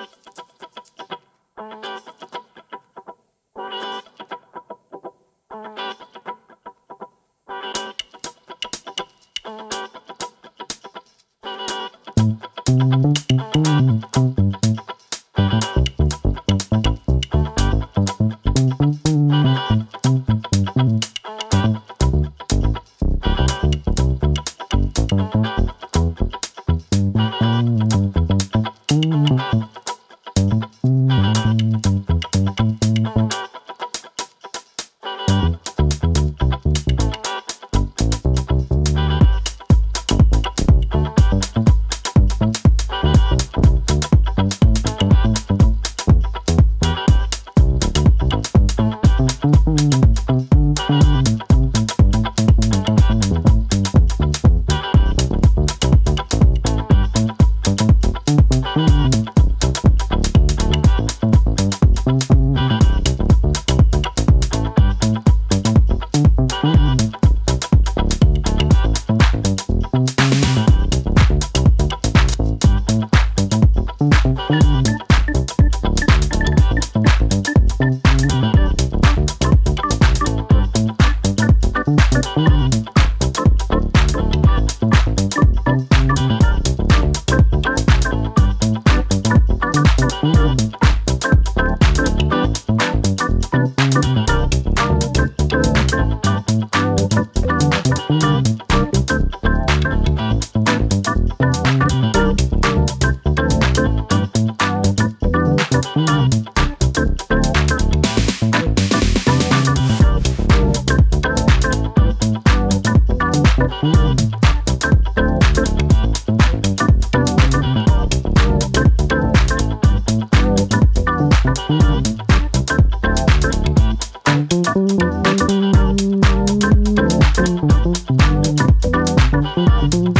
Bye. Thank